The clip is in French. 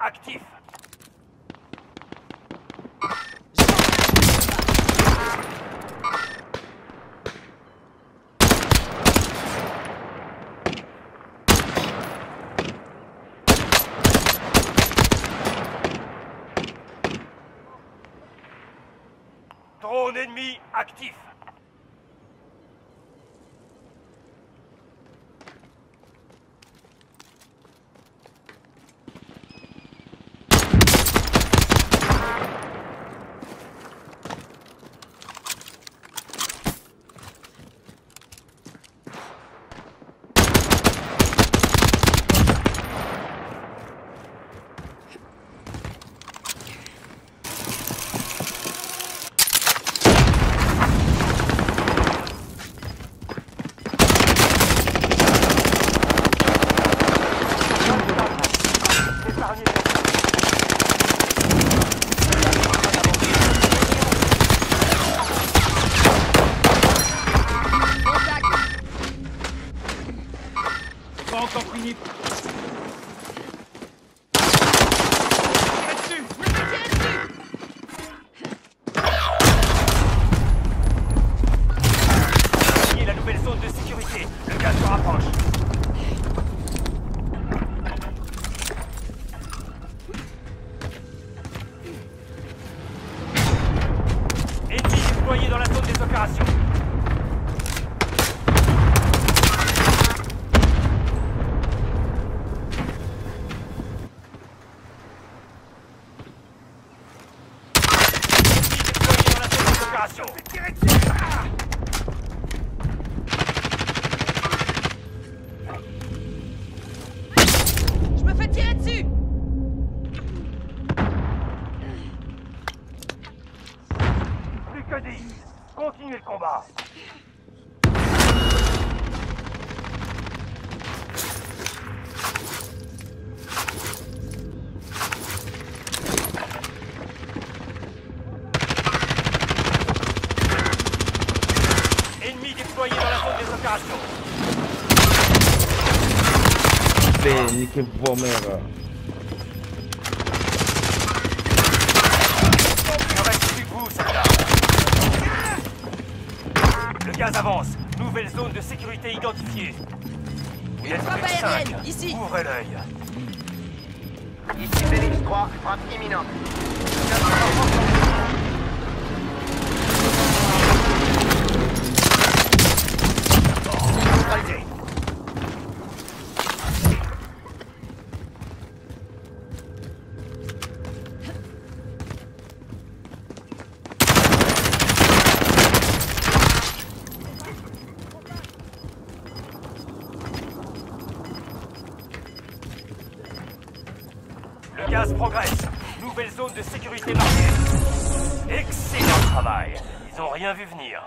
actif. Drone ennemi actif. Rapproche. Ennemi déployé dans la zone des opérations. Déployé dans la opérations. Je me fais tirer dessus Plus que 10. Continuez le combat. Ennemi déployé dans la zone des opérations. Bem, nique vomera. Il ne reste plus que vous, soldat. Le gaz avance. Nouvelle zone de sécurité identifiée. Vous êtes frappe aérienne, ici. Ouvrez l'œil. Ici Félix 3, frappe imminente. Gaz progresse. Nouvelle zone de sécurité marquée. Excellent travail. Ils ont rien vu venir.